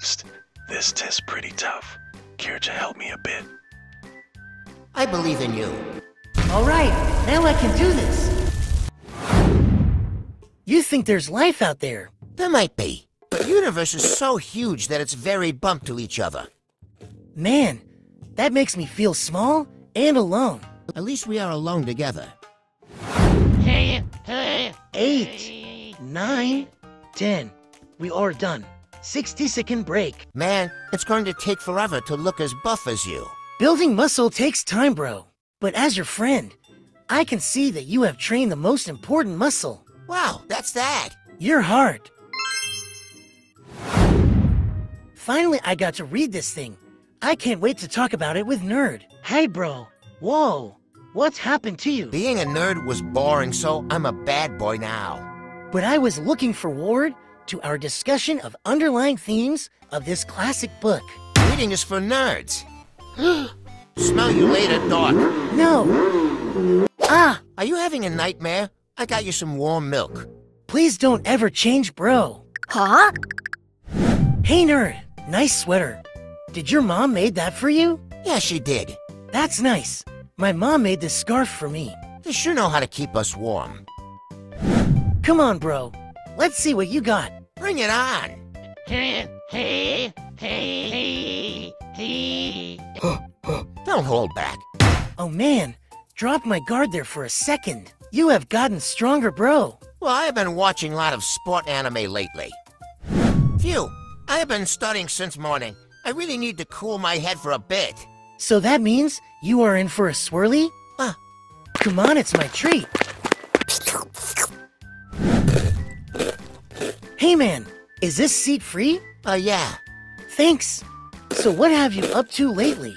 Psst, this test's pretty tough. Care to help me a bit? I believe in you. All right, now I can do this. You think there's life out there? There might be. But the universe is so huge that it's very bumped to each other. Man, that makes me feel small and alone. At least we are alone together. Eight, nine, ten. We are done. 60 second break. Man, it's going to take forever to look as buff as you. Building muscle takes time, bro. But as your friend, I can see that you have trained the most important muscle Wow, that's that. your heart. Finally, I got to read this thing. I can't wait to talk about it with Nerd. Hey, bro. Whoa. What's happened to you? Being a nerd was boring, so I'm a bad boy now. But I was looking forward to our discussion of underlying themes of this classic book. Reading is for nerds. Smell you later, Doc. No. Ah, Are you having a nightmare? I got you some warm milk. please don't ever change, bro. Huh? Hey, Nerd. Nice sweater. Did your mom made that for you? Yeah, she did. That's nice. My mom made this scarf for me. They sure know how to keep us warm. Come on, bro. Let's see what you got. Bring it on. Don't hold back. Oh man, drop my guard there for a second. You have gotten stronger, bro. Well, I have been watching a lot of sport anime lately. Phew, I have been studying since morning. I really need to cool my head for a bit. So that means you are in for a swirly? Huh. Come on, it's my treat. Hey man, is this seat free? Uh, yeah. Thanks. So what have you up to lately?